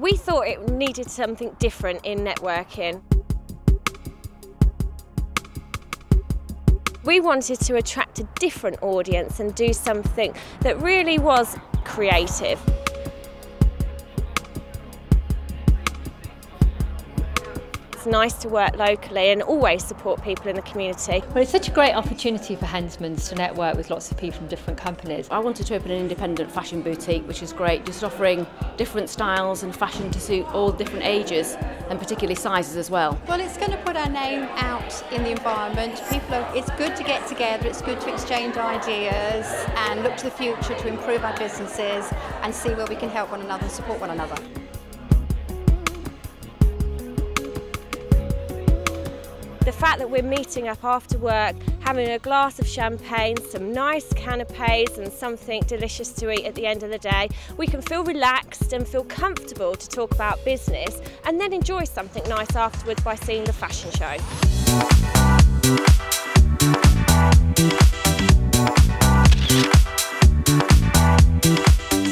We thought it needed something different in networking. We wanted to attract a different audience and do something that really was creative. It's nice to work locally and always support people in the community. Well, it's such a great opportunity for Hensmans to network with lots of people from different companies. I wanted to open an independent fashion boutique, which is great, just offering different styles and fashion to suit all different ages and particularly sizes as well. Well, it's going to put our name out in the environment. People are, it's good to get together, it's good to exchange ideas and look to the future to improve our businesses and see where we can help one another and support one another. The fact that we're meeting up after work, having a glass of champagne, some nice canapes and something delicious to eat at the end of the day, we can feel relaxed and feel comfortable to talk about business and then enjoy something nice afterwards by seeing the fashion show.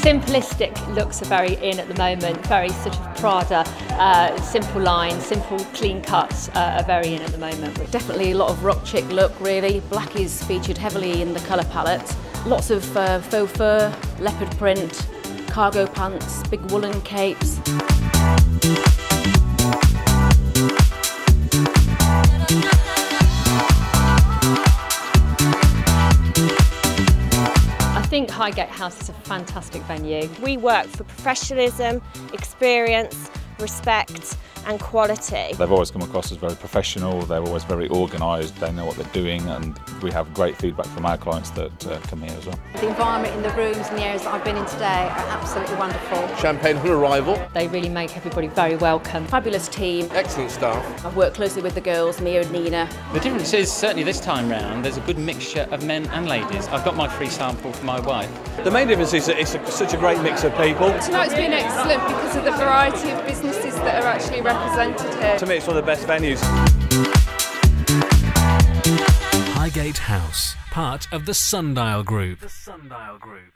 Simplistic looks are very in at the moment, very sort of Prada, uh, simple lines, simple clean cuts uh, are very in at the moment. Definitely a lot of rock chick look really. Black is featured heavily in the colour palette. Lots of uh, faux fur, leopard print, cargo pants, big woolen capes. Think Highgate House is a fantastic venue. We work for professionalism, experience, respect and quality. They've always come across as very professional, they're always very organised, they know what they're doing and we have great feedback from our clients that uh, come here as well. The environment in the rooms and the areas that I've been in today are absolutely wonderful. Champagne on arrival. They really make everybody very welcome. Fabulous team. Excellent staff. I've worked closely with the girls, Mia and Nina. The difference is certainly this time round there's a good mixture of men and ladies. I've got my free sample for my wife. The main difference is that it's a, such a great mix of people. Tonight's been excellent because of the variety of businesses that are actually represented here. To me, it's one of the best venues. Highgate House, part of the Sundial Group. The Sundial Group.